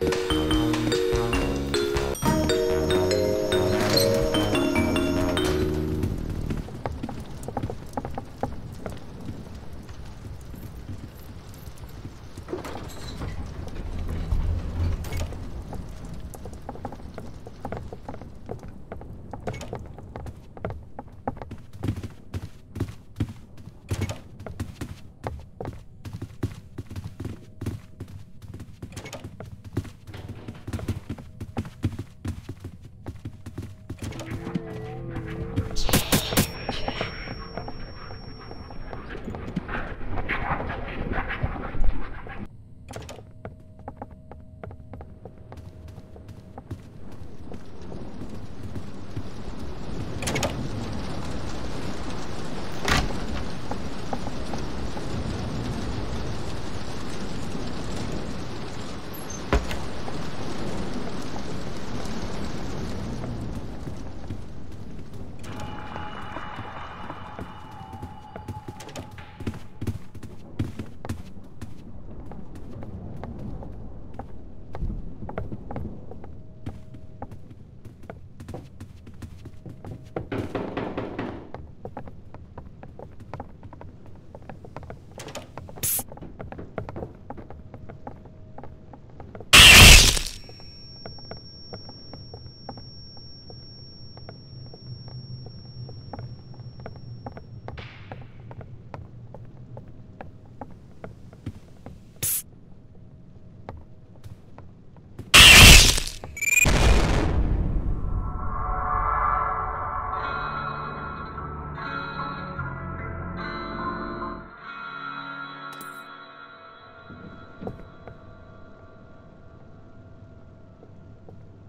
了。